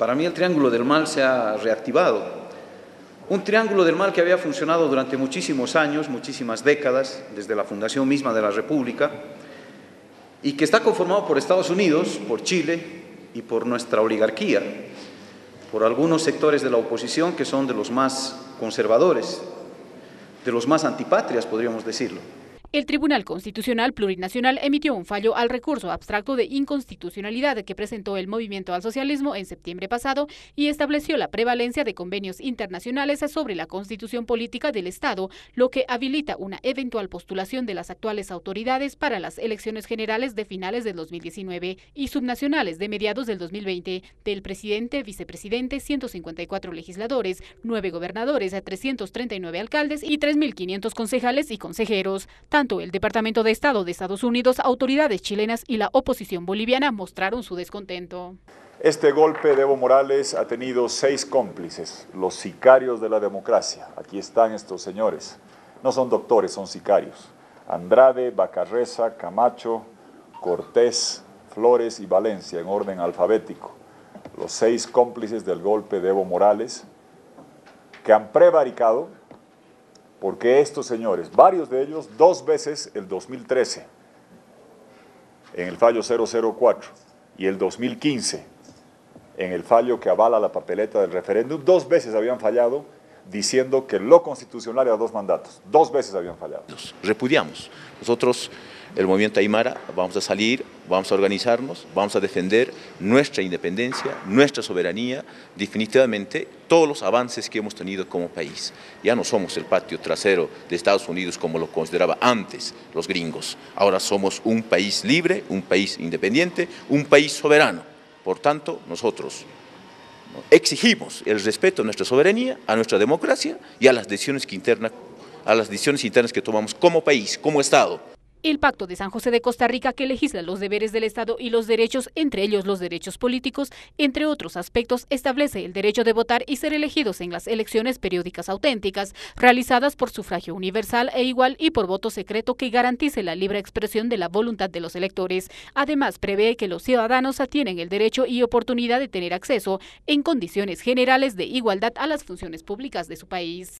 Para mí el Triángulo del Mal se ha reactivado. Un Triángulo del Mal que había funcionado durante muchísimos años, muchísimas décadas, desde la fundación misma de la República, y que está conformado por Estados Unidos, por Chile y por nuestra oligarquía, por algunos sectores de la oposición que son de los más conservadores, de los más antipatrias, podríamos decirlo. El Tribunal Constitucional Plurinacional emitió un fallo al recurso abstracto de inconstitucionalidad que presentó el Movimiento al Socialismo en septiembre pasado y estableció la prevalencia de convenios internacionales sobre la constitución política del Estado, lo que habilita una eventual postulación de las actuales autoridades para las elecciones generales de finales del 2019 y subnacionales de mediados del 2020 del presidente, vicepresidente, 154 legisladores, 9 gobernadores, 339 alcaldes y 3.500 concejales y consejeros. Tanto el Departamento de Estado de Estados Unidos, autoridades chilenas y la oposición boliviana mostraron su descontento. Este golpe de Evo Morales ha tenido seis cómplices, los sicarios de la democracia. Aquí están estos señores. No son doctores, son sicarios. Andrade, Bacarreza, Camacho, Cortés, Flores y Valencia en orden alfabético. Los seis cómplices del golpe de Evo Morales que han prevaricado porque estos señores, varios de ellos, dos veces el 2013, en el fallo 004, y el 2015, en el fallo que avala la papeleta del referéndum, dos veces habían fallado diciendo que lo constitucional era dos mandatos. Dos veces habían fallado. Los repudiamos. Nosotros el movimiento Aymara, vamos a salir, vamos a organizarnos, vamos a defender nuestra independencia, nuestra soberanía, definitivamente todos los avances que hemos tenido como país. Ya no somos el patio trasero de Estados Unidos como lo consideraba antes los gringos. Ahora somos un país libre, un país independiente, un país soberano. Por tanto, nosotros exigimos el respeto a nuestra soberanía, a nuestra democracia y a las decisiones, interna, a las decisiones internas que tomamos como país, como Estado. El Pacto de San José de Costa Rica, que legisla los deberes del Estado y los derechos, entre ellos los derechos políticos, entre otros aspectos, establece el derecho de votar y ser elegidos en las elecciones periódicas auténticas, realizadas por sufragio universal e igual y por voto secreto que garantice la libre expresión de la voluntad de los electores. Además, prevé que los ciudadanos tienen el derecho y oportunidad de tener acceso, en condiciones generales de igualdad, a las funciones públicas de su país.